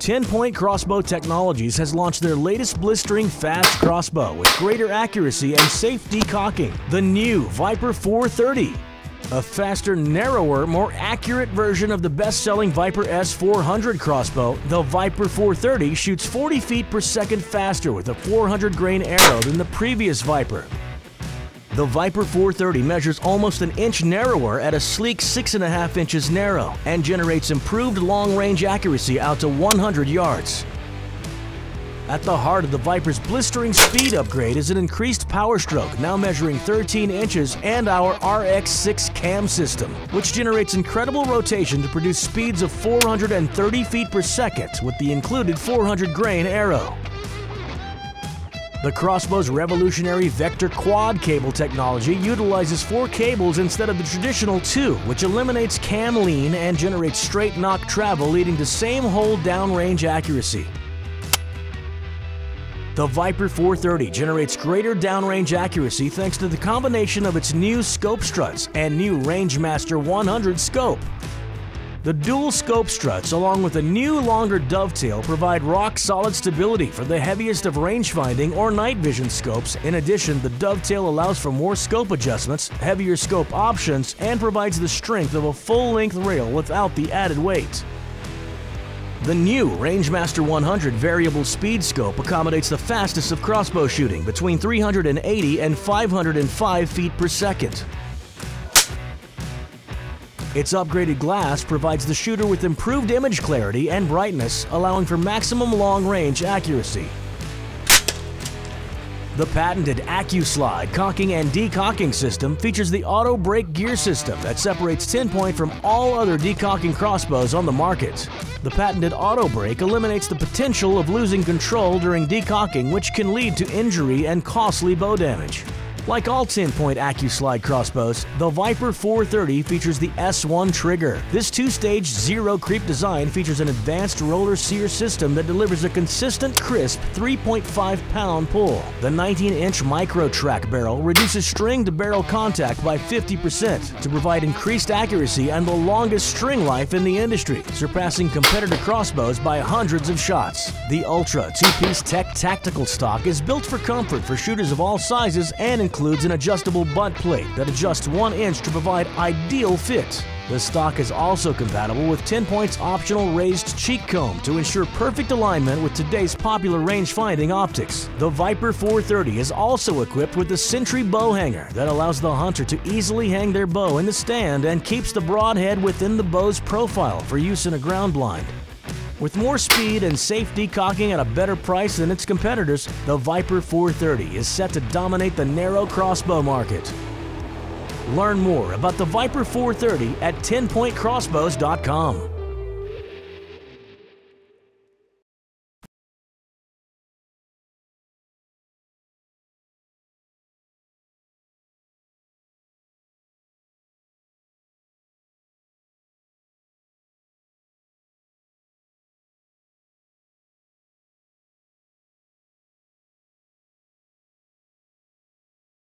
TenPoint Crossbow Technologies has launched their latest blistering fast crossbow with greater accuracy and safe decocking. The new Viper 430. A faster, narrower, more accurate version of the best selling Viper S400 crossbow, the Viper 430 shoots 40 feet per second faster with a 400 grain arrow than the previous Viper. The Viper 430 measures almost an inch narrower at a sleek 6.5 inches narrow and generates improved long-range accuracy out to 100 yards. At the heart of the Viper's blistering speed upgrade is an increased power stroke, now measuring 13 inches, and our RX6 cam system, which generates incredible rotation to produce speeds of 430 feet per second with the included 400 grain arrow. The crossbow's revolutionary Vector Quad cable technology utilizes four cables instead of the traditional two, which eliminates cam lean and generates straight nock travel leading to same hole downrange accuracy. The Viper 430 generates greater downrange accuracy thanks to the combination of its new scope struts and new Rangemaster 100 scope. The dual scope struts, along with a new longer dovetail, provide rock-solid stability for the heaviest of range-finding or night vision scopes. In addition, the dovetail allows for more scope adjustments, heavier scope options, and provides the strength of a full-length rail without the added weight. The new Rangemaster 100 variable speed scope accommodates the fastest of crossbow shooting between 380 and 505 feet per second. Its upgraded glass provides the shooter with improved image clarity and brightness, allowing for maximum long-range accuracy. The patented AccuSlide cocking and decocking system features the auto brake gear system that separates TenPoint from all other decocking crossbows on the market. The patented auto brake eliminates the potential of losing control during decocking which can lead to injury and costly bow damage. Like all TenPoint AccuSlide crossbows, the Viper 430 features the S1 trigger. This two-stage zero creep design features an advanced roller sear system that delivers a consistent, crisp 3.5-pound pull. The 19-inch micro track barrel reduces string to barrel contact by 50% to provide increased accuracy and the longest string life in the industry, surpassing competitor crossbows by hundreds of shots. The Ultra two-piece Tech Tactical stock is built for comfort for shooters of all sizes and includes an adjustable butt plate that adjusts one inch to provide ideal fit. The stock is also compatible with TenPoint's optional raised cheek comb to ensure perfect alignment with today's popular range-finding optics. The Viper 430 is also equipped with the Sentry bow hanger that allows the hunter to easily hang their bow in the stand and keeps the broadhead within the bow's profile for use in a ground blind. With more speed and safe decocking at a better price than its competitors, the Viper 430 is set to dominate the narrow crossbow market. Learn more about the Viper 430 at 10pointcrossbows.com.